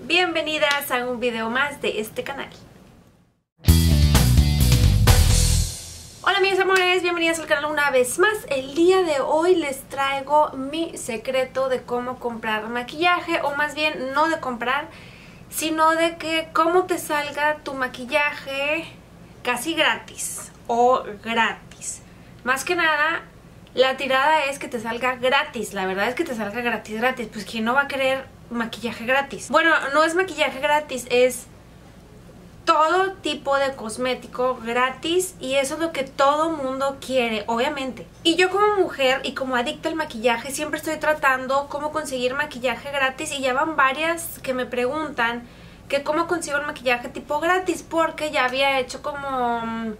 Bienvenidas a un video más de este canal. Hola mis amores, bienvenidas al canal una vez más. El día de hoy les traigo mi secreto de cómo comprar maquillaje o más bien no de comprar, sino de que cómo te salga tu maquillaje casi gratis o gratis. Más que nada, la tirada es que te salga gratis. La verdad es que te salga gratis, gratis. Pues ¿quién no va a querer maquillaje gratis? Bueno, no es maquillaje gratis, es todo tipo de cosmético gratis y eso es lo que todo mundo quiere, obviamente. Y yo como mujer y como adicta al maquillaje siempre estoy tratando cómo conseguir maquillaje gratis y ya van varias que me preguntan que cómo consigo el maquillaje tipo gratis porque ya había hecho como... mm,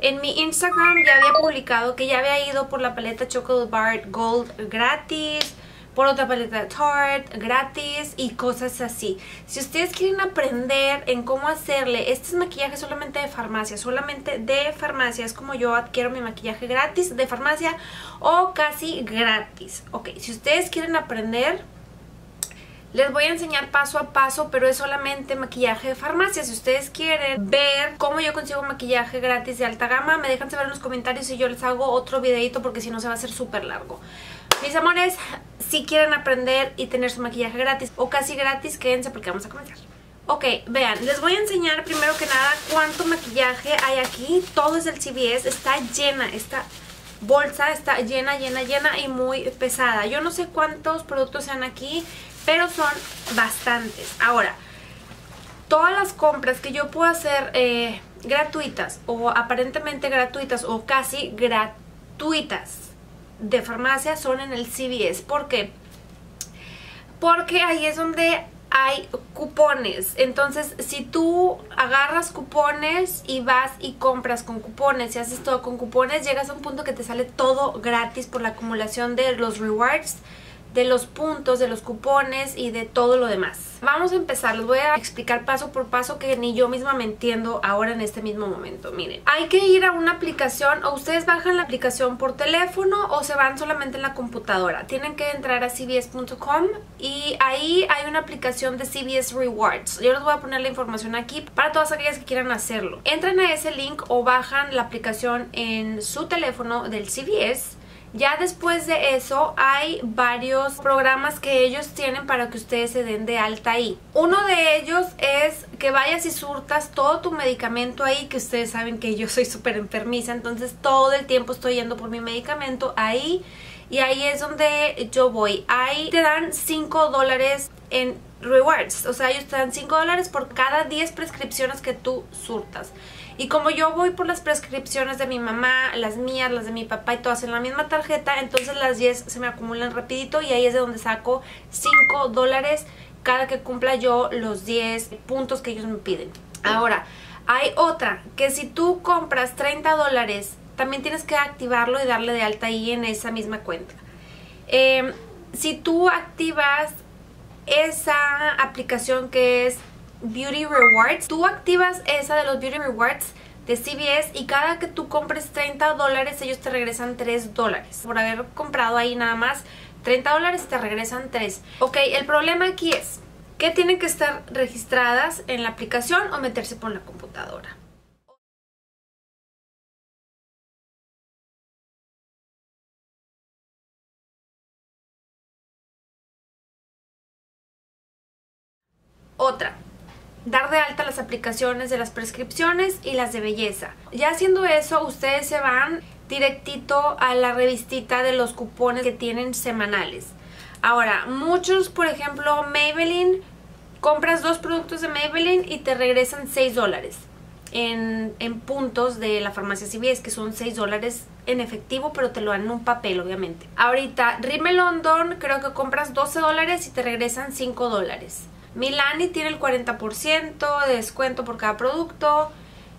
En mi Instagram ya había publicado que ya había ido por la paleta Chocolate Bar Gold gratis, por otra paleta de Tarte gratis y cosas así. Si ustedes quieren aprender en cómo hacerle este maquillaje solamente de farmacia, solamente de farmacia, es como yo adquiero mi maquillaje gratis de farmacia o casi gratis. Ok, si ustedes quieren aprender... Les voy a enseñar paso a paso, pero es solamente maquillaje de farmacia. Si ustedes quieren ver cómo yo consigo maquillaje gratis de alta gama, me dejan saber en los comentarios y yo les hago otro videito porque si no se va a hacer súper largo. Mis amores, si quieren aprender y tener su maquillaje gratis o casi gratis, quédense porque vamos a comenzar. Ok, vean, les voy a enseñar primero que nada cuánto maquillaje hay aquí. Todo es del CVS, está llena, esta bolsa está llena, llena, llena y muy pesada. Yo no sé cuántos productos sean aquí, pero son bastantes. Ahora, todas las compras que yo puedo hacer eh, gratuitas o aparentemente gratuitas o casi gratuitas de farmacia son en el CVS. ¿Por qué? Porque ahí es donde hay cupones. Entonces, si tú agarras cupones y vas y compras con cupones y haces todo con cupones, llegas a un punto que te sale todo gratis por la acumulación de los rewards de los puntos, de los cupones y de todo lo demás. Vamos a empezar, les voy a explicar paso por paso que ni yo misma me entiendo ahora en este mismo momento. Miren, hay que ir a una aplicación o ustedes bajan la aplicación por teléfono o se van solamente en la computadora. Tienen que entrar a cbs.com y ahí hay una aplicación de CBS Rewards. Yo les voy a poner la información aquí para todas aquellas que quieran hacerlo. Entran a ese link o bajan la aplicación en su teléfono del CBS ya después de eso hay varios programas que ellos tienen para que ustedes se den de alta ahí. Uno de ellos es que vayas y surtas todo tu medicamento ahí, que ustedes saben que yo soy súper enfermiza, entonces todo el tiempo estoy yendo por mi medicamento ahí y ahí es donde yo voy. Ahí te dan 5 dólares en rewards, o sea ellos te dan 5 dólares por cada 10 prescripciones que tú surtas. Y como yo voy por las prescripciones de mi mamá, las mías, las de mi papá y todas en la misma tarjeta, entonces las 10 se me acumulan rapidito y ahí es de donde saco 5 dólares cada que cumpla yo los 10 puntos que ellos me piden. Ahora, hay otra que si tú compras 30 dólares, también tienes que activarlo y darle de alta ahí en esa misma cuenta. Eh, si tú activas esa aplicación que es Beauty Rewards. Tú activas esa de los Beauty Rewards de CVS y cada que tú compres 30 dólares ellos te regresan 3 dólares. Por haber comprado ahí nada más 30 dólares te regresan 3. Ok, el problema aquí es que tienen que estar registradas en la aplicación o meterse por la computadora. Otra, dar de alta las aplicaciones de las prescripciones y las de belleza. Ya haciendo eso, ustedes se van directito a la revistita de los cupones que tienen semanales. Ahora, muchos, por ejemplo, Maybelline, compras dos productos de Maybelline y te regresan 6 dólares en, en, puntos de la farmacia CVS, que son 6 dólares en efectivo, pero te lo dan en un papel, obviamente. Ahorita, Rimmel London, creo que compras 12 dólares y te regresan 5 dólares. Milani tiene el 40% de descuento por cada producto.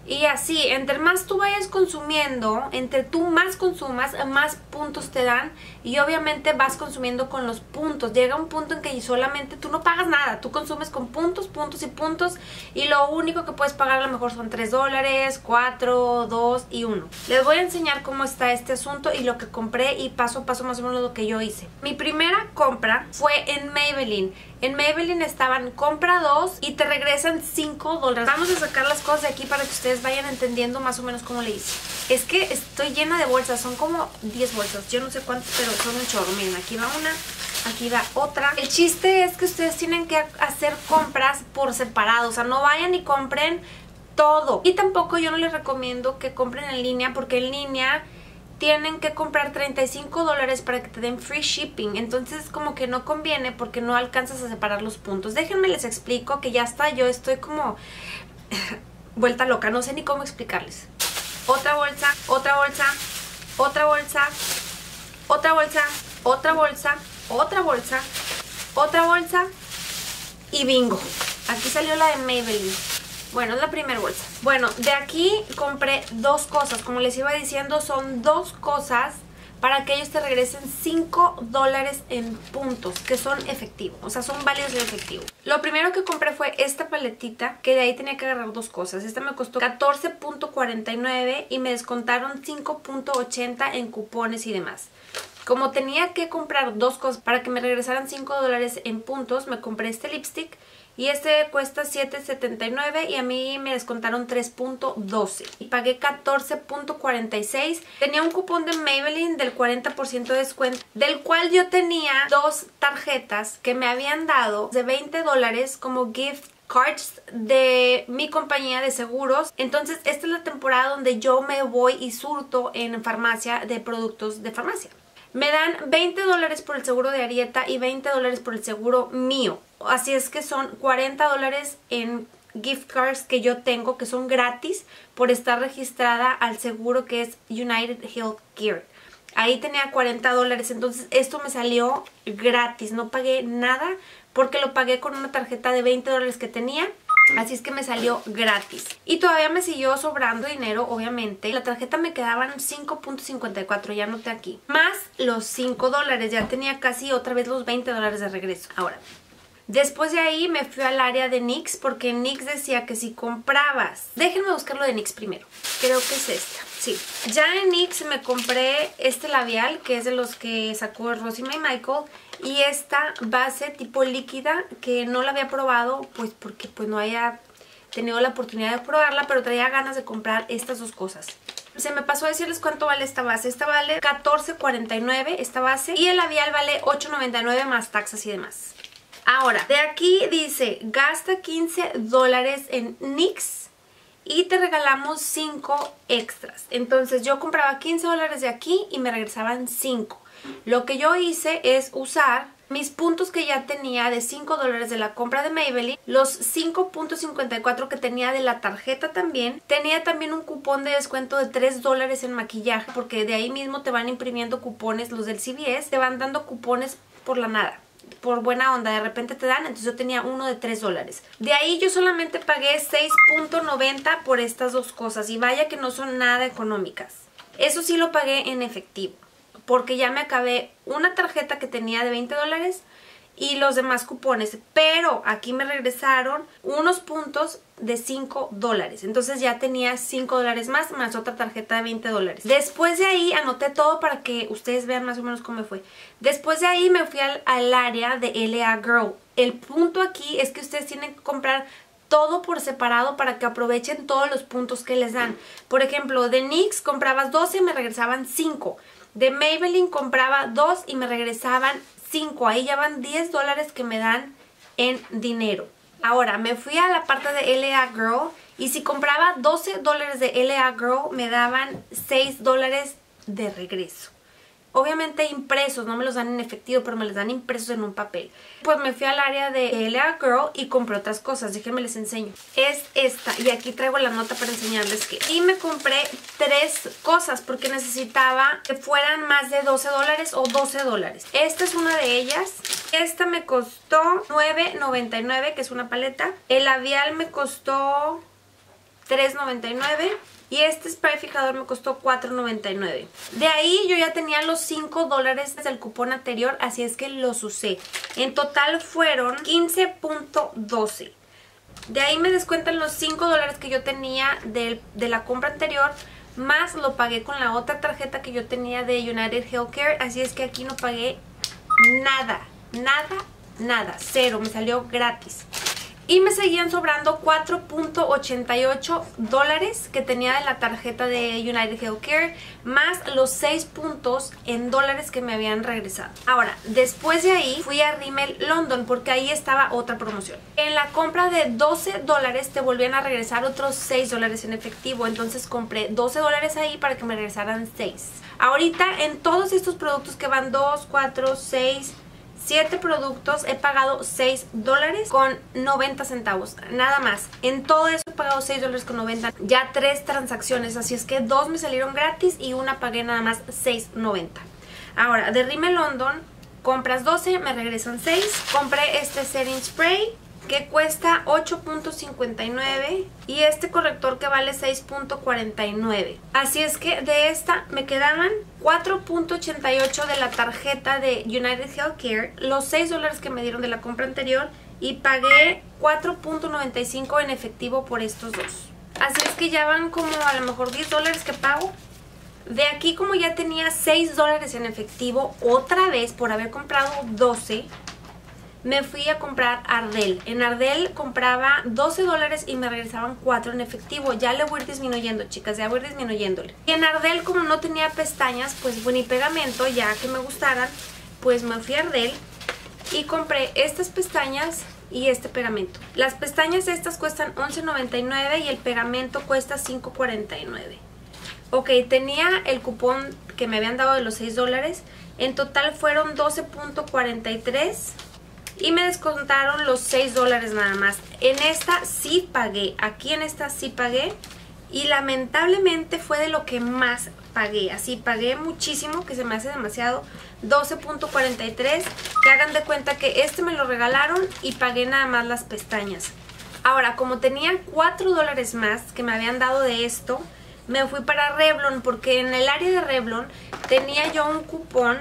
Y así, entre más tú vayas consumiendo, entre tú más consumas, más puntos te dan y obviamente vas consumiendo con los puntos. Llega un punto en que solamente tú no pagas nada, tú consumes con puntos, puntos y puntos y lo único que puedes pagar a lo mejor son 3 dólares, 4, 2 y 1. Les voy a enseñar cómo está este asunto y lo que compré y paso a paso más o menos lo que yo hice. Mi primera compra fue en Maybelline En Maybelline estaban compra dos y te regresan 5 dólares. Vamos a sacar las cosas de aquí para que ustedes vayan entendiendo más o menos cómo le hice. Es que estoy llena de bolsas, son como 10 bolsas, yo no sé cuántas, pero son un chorro. Miren, aquí va una, aquí va otra. El chiste es que ustedes tienen que hacer compras por separado, o sea, no vayan y compren todo. Y tampoco yo no les recomiendo que compren en línea porque en línea tienen que comprar 35 dólares para que te den free shipping. Entonces como que no conviene porque no alcanzas a separar los puntos. Déjenme les explico que ya está, yo estoy como vuelta loca, no sé ni cómo explicarles. Otra bolsa, otra bolsa, otra bolsa, otra bolsa, otra bolsa, otra bolsa, otra bolsa y bingo. Aquí salió la de Maybelline. Bueno, es la primera bolsa. Bueno, de aquí compré dos cosas. Como les iba diciendo, son dos cosas para que ellos te regresen 5 dólares en puntos, que son efectivos, o sea, son válidos de efectivo. Lo primero que compré fue esta paletita, que de ahí tenía que agarrar dos cosas. Esta me costó 14.49 y me descontaron 5.80 en cupones y demás. Como tenía que comprar dos cosas para que me regresaran 5 dólares en puntos, me compré este lipstick y este cuesta $7.79 y a mí me descontaron 3.12 y pagué 14.46. Tenía un cupón de Maybelline del 40% de descuento, del cual yo tenía dos tarjetas que me habían dado de 20 dólares como gift cards de mi compañía de seguros. Entonces esta es la temporada donde yo me voy y surto en farmacia de productos de farmacia. Me dan 20 dólares por el seguro de Arieta y 20 dólares por el seguro mío. Así es que son 40 dólares en gift cards que yo tengo que son gratis por estar registrada al seguro que es United Health Care. Ahí tenía 40 dólares, entonces esto me salió gratis, no pagué nada porque lo pagué con una tarjeta de 20 dólares que tenía Así es que me salió gratis. Y todavía me siguió sobrando dinero, obviamente. La tarjeta me quedaban 5.54, ya noté aquí. Más los 5 dólares, ya tenía casi otra vez los 20 dólares de regreso. Ahora, Después de ahí me fui al área de NYX porque NYX decía que si comprabas... Déjenme buscarlo de NYX primero. Creo que es esta. Sí. Ya en NYX me compré este labial que es de los que sacó Rosie May Michael y esta base tipo líquida que no la había probado pues porque pues no haya tenido la oportunidad de probarla pero traía ganas de comprar estas dos cosas. Se me pasó a decirles cuánto vale esta base. Esta vale $14.49 esta base y el labial vale $8.99 más taxas y demás. Ahora, de aquí dice, gasta 15 dólares en NYX y te regalamos 5 extras. Entonces yo compraba 15 dólares de aquí y me regresaban 5. Lo que yo hice es usar mis puntos que ya tenía de 5 dólares de la compra de Maybelline, los 5.54 que tenía de la tarjeta también, tenía también un cupón de descuento de 3 dólares en maquillaje, porque de ahí mismo te van imprimiendo cupones, los del CVS, te van dando cupones por la nada por buena onda, de repente te dan, entonces yo tenía uno de 3 dólares. De ahí yo solamente pagué 6.90 por estas dos cosas y vaya que no son nada económicas. Eso sí lo pagué en efectivo, porque ya me acabé una tarjeta que tenía de 20 dólares y los demás cupones, pero aquí me regresaron unos puntos de 5 dólares. Entonces ya tenía 5 dólares más, más otra tarjeta de 20 dólares. Después de ahí anoté todo para que ustedes vean más o menos cómo me fue. Después de ahí me fui al, área de LA Girl. El punto aquí es que ustedes tienen que comprar todo por separado para que aprovechen todos los puntos que les dan. Por ejemplo, de NYX comprabas 12 y me regresaban 5. De Maybelline compraba 2 y me regresaban 5. Ahí ya van 10 dólares que me dan en dinero. Ahora, me fui a la parte de LA Girl y si compraba 12 dólares de LA Girl me daban 6 dólares de regreso. Obviamente impresos, no me los dan en efectivo, pero me los dan impresos en un papel. Pues me fui al área de LA Girl y compré otras cosas, déjenme les enseño. Es esta, y aquí traigo la nota para enseñarles que... Y me compré tres cosas porque necesitaba que fueran más de 12 dólares o 12 dólares. Esta es una de ellas. Esta me costó $9.99, que es una paleta. El labial me costó $3.99. Y este spray fijador me costó $4.99. De ahí yo ya tenía los 5 dólares del cupón anterior, así es que los usé. En total fueron 15.12. De ahí me descuentan los 5 dólares que yo tenía de, de la compra anterior, más lo pagué con la otra tarjeta que yo tenía de United Healthcare, así es que aquí no pagué nada, nada, nada, cero, me salió gratis. Y me seguían sobrando 4.88 dólares que tenía de la tarjeta de United Healthcare, más los 6 puntos en dólares que me habían regresado. Ahora, después de ahí fui a Rimmel London porque ahí estaba otra promoción. En la compra de 12 dólares te volvían a regresar otros 6 dólares en efectivo, entonces compré 12 dólares ahí para que me regresaran 6. Ahorita en todos estos productos que van 2, 4, 6, 7 productos he pagado 6 dólares con 90 centavos, nada más. En todo eso he pagado 6 dólares con 90. Ya 3 transacciones, así es que 2 me salieron gratis y una pagué nada más 6.90. Ahora, de Rimmel London, compras 12, me regresan 6. Compré este setting spray que cuesta 8.59 y este corrector que vale 6.49. Así es que de esta me quedaban 4.88 de la tarjeta de United Healthcare, los 6 dólares que me dieron de la compra anterior y pagué 4.95 en efectivo por estos dos. Así es que ya van como a lo mejor 10 dólares que pago. De aquí como ya tenía 6 dólares en efectivo otra vez por haber comprado 12 me fui a comprar Ardell. En Ardell compraba 12 dólares y me regresaban 4 en efectivo. Ya le voy a ir disminuyendo, chicas, ya voy a ir disminuyéndole. Y en Ardell, como no tenía pestañas, pues ni pegamento, ya que me gustaran, pues me fui a Ardell y compré estas pestañas y este pegamento. Las pestañas estas cuestan $11.99 y el pegamento cuesta $5.49. Ok, tenía el cupón que me habían dado de los 6 dólares. En total fueron 12.43 y me descontaron los 6 dólares nada más. En esta sí pagué, aquí en esta sí pagué y lamentablemente fue de lo que más pagué. Así pagué muchísimo, que se me hace demasiado, 12.43. Que hagan de cuenta que este me lo regalaron y pagué nada más las pestañas. Ahora, como tenía 4 dólares más que me habían dado de esto, me fui para Revlon porque en el área de Revlon tenía yo un cupón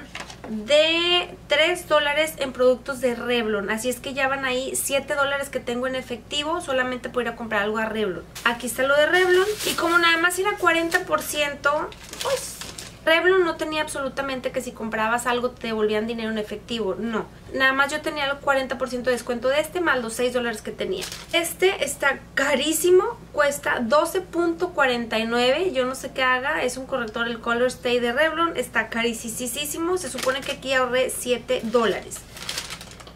de 3 dólares en productos de Revlon. Así es que ya van ahí 7 dólares que tengo en efectivo solamente por ir a comprar algo a Revlon. Aquí está lo de Revlon. Y como nada más era 40%, pues Revlon no tenía absolutamente que si comprabas algo te devolvían dinero en efectivo, no. Nada más yo tenía el 40% de descuento de este más los 6 dólares que tenía. Este está carísimo, cuesta 12.49, yo no sé qué haga, es un corrector el Color Stay de Revlon, está carísimo, se supone que aquí ahorré 7 dólares.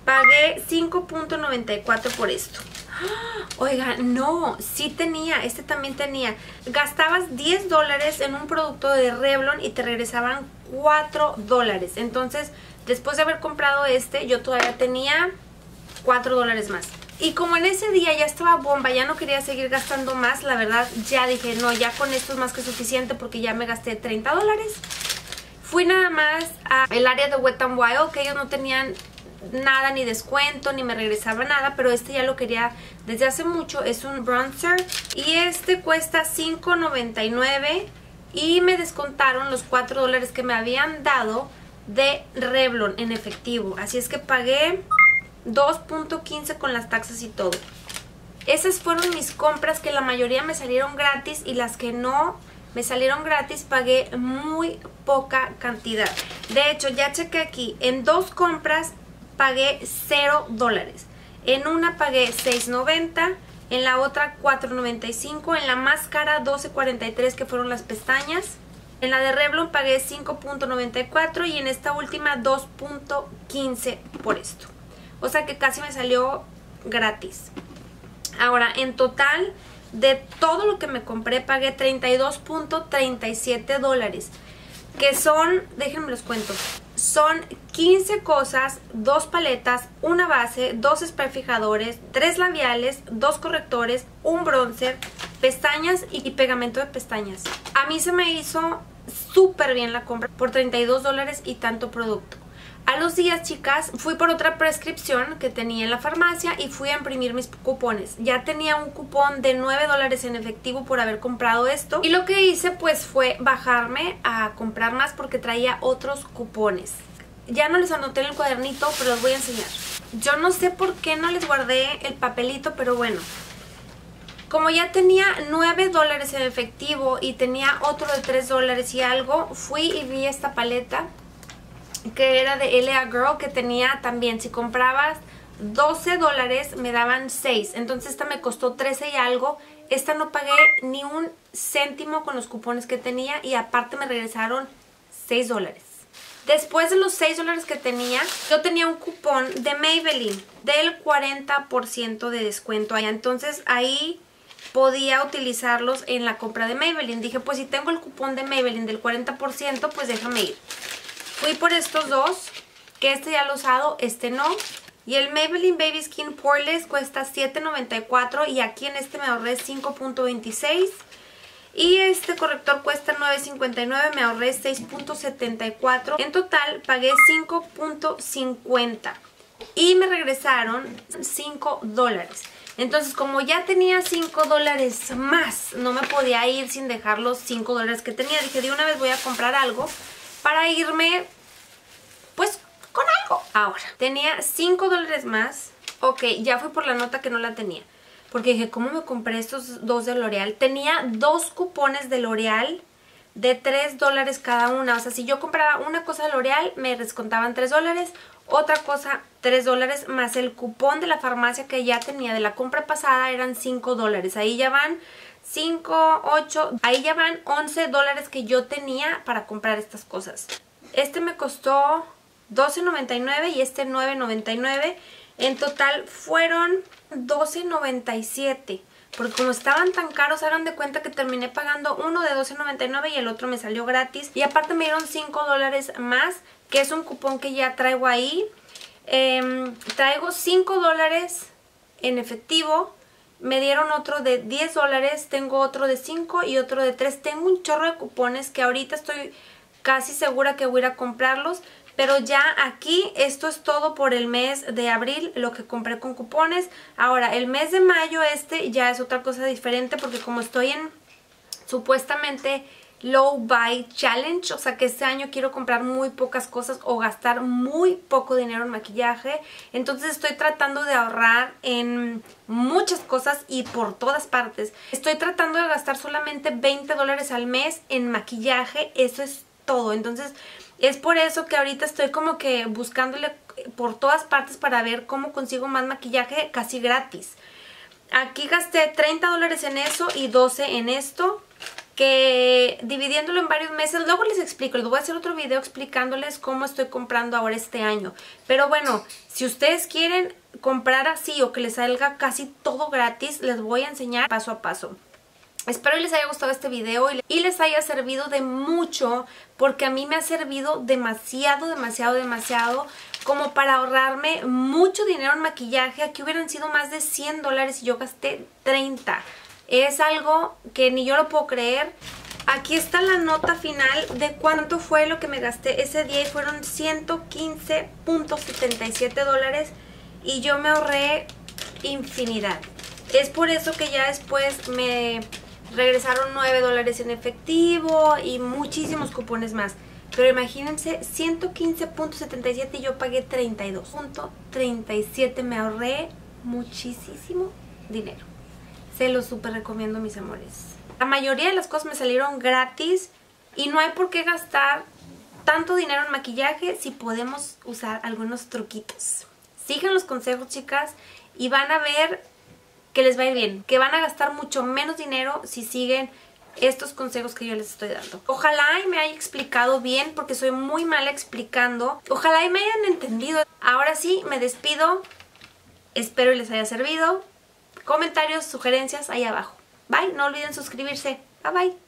Pagué 5.94 por esto. Oiga, no, sí tenía, este también tenía. Gastabas 10 dólares en un producto de Revlon y te regresaban 4 dólares. Entonces, después de haber comprado este, yo todavía tenía 4 dólares más. Y como en ese día ya estaba bomba, ya no quería seguir gastando más, la verdad ya dije, no, ya con esto es más que suficiente porque ya me gasté 30 dólares. Fui nada más al área de Wet n Wild, que ellos no tenían nada, ni descuento, ni me regresaba nada, pero este ya lo quería desde hace mucho. Es un bronzer y este cuesta $5.99 y me descontaron los 4 dólares que me habían dado de Revlon en efectivo. Así es que pagué 2.15 con las taxas y todo. Esas fueron mis compras que la mayoría me salieron gratis y las que no me salieron gratis pagué muy poca cantidad. De hecho, ya chequé aquí, en dos compras pagué 0 dólares. En una pagué 6.90, en la otra 4.95, en la más cara 12.43 que fueron las pestañas. En la de Revlon pagué 5.94 y en esta última 2.15 por esto. O sea que casi me salió gratis. Ahora, en total, de todo lo que me compré, pagué 32.37 dólares. Que son, déjenme los cuento, son 15 cosas, dos paletas, una base, dos spray fijadores, tres labiales, dos correctores, un bronzer, pestañas y pegamento de pestañas. A mí se me hizo súper bien la compra por 32 dólares y tanto producto. A los días, chicas, fui por otra prescripción que tenía en la farmacia y fui a imprimir mis cupones. Ya tenía un cupón de 9 dólares en efectivo por haber comprado esto. Y lo que hice pues fue bajarme a comprar más porque traía otros cupones. Ya no les anoté en el cuadernito, pero los voy a enseñar. Yo no sé por qué no les guardé el papelito, pero bueno. Como ya tenía 9 dólares en efectivo y tenía otro de 3 dólares y algo, fui y vi esta paleta que era de LA Girl que tenía también, si comprabas 12 dólares me daban 6, entonces esta me costó 13 y algo, esta no pagué ni un céntimo con los cupones que tenía y aparte me regresaron 6 dólares. Después de los 6 dólares que tenía, yo tenía un cupón de Maybelline del 40% de descuento allá. Entonces ahí podía utilizarlos en la compra de Maybelline. Dije, pues si tengo el cupón de Maybelline del 40%, pues déjame ir. Fui por estos dos, que este ya lo he usado, este no. Y el Maybelline Baby Skin Poreless cuesta $7.94 y aquí en este me ahorré 5.26 y este corrector cuesta $9.59, me ahorré 6.74. En total pagué 5.50 y me regresaron 5 dólares. Entonces, como ya tenía 5 dólares más, no me podía ir sin dejar los 5 dólares que tenía. Dije, de una vez voy a comprar algo para irme, pues, con algo. Ahora, tenía 5 dólares más. Ok, ya fui por la nota que no la tenía. Porque dije, ¿cómo me compré estos dos de L'Oreal? Tenía dos cupones de L'Oreal de 3 dólares cada una. O sea, si yo compraba una cosa de L'Oreal, me descontaban 3 dólares. Otra cosa, 3 dólares, más el cupón de la farmacia que ya tenía de la compra pasada eran 5 dólares. Ahí ya van 5, 8, ahí ya van 11 dólares que yo tenía para comprar estas cosas. Este me costó 12.99 y este 9.99. En total fueron $12.97. Porque como estaban tan caros, hagan de cuenta que terminé pagando uno de $12.99 y el otro me salió gratis. Y aparte me dieron 5 dólares más, que es un cupón que ya traigo ahí. Em, traigo 5 dólares en efectivo. Me dieron otro de 10 dólares, tengo otro de 5 y otro de 3. Tengo un chorro de cupones que ahorita estoy casi segura que voy a ir a comprarlos. Pero ya aquí esto es todo por el mes de abril, lo que compré con cupones. Ahora, el mes de mayo este ya es otra cosa diferente porque como estoy en supuestamente low buy challenge, o sea que este año quiero comprar muy pocas cosas o gastar muy poco dinero en maquillaje, entonces estoy tratando de ahorrar en muchas cosas y por todas partes. Estoy tratando de gastar solamente 20 dólares al mes en maquillaje, eso es todo, entonces es por eso que ahorita estoy como que buscándole por todas partes para ver cómo consigo más maquillaje casi gratis. Aquí gasté 30 dólares en eso y 12 en esto que dividiéndolo en varios meses, luego les explico, les voy a hacer otro video explicándoles cómo estoy comprando ahora este año. Pero bueno, si ustedes quieren comprar así o que les salga casi todo gratis, les voy a enseñar paso a paso. Espero les haya gustado este video y les haya servido de mucho porque a mí me ha servido demasiado, demasiado, demasiado como para ahorrarme mucho dinero en maquillaje. Aquí hubieran sido más de 100 dólares y yo gasté 30. Es algo que ni yo lo puedo creer. Aquí está la nota final de cuánto fue lo que me gasté ese día y fueron 115.77 dólares y yo me ahorré infinidad. Es por eso que ya después me regresaron 9 dólares en efectivo y muchísimos cupones más. Pero imagínense, 115.77 y yo pagué 32.37. Me ahorré muchísimo dinero. Se lo súper recomiendo, mis amores. La mayoría de las cosas me salieron gratis y no hay por qué gastar tanto dinero en maquillaje si podemos usar algunos truquitos. Sigan los consejos, chicas, y van a ver que les va a ir bien, que van a gastar mucho menos dinero si siguen estos consejos que yo les estoy dando. Ojalá y me haya explicado bien porque soy muy mala explicando. Ojalá y me hayan entendido. Ahora sí, me despido. Espero les haya servido. Comentarios, sugerencias ahí abajo. Bye, no olviden suscribirse. Bye bye.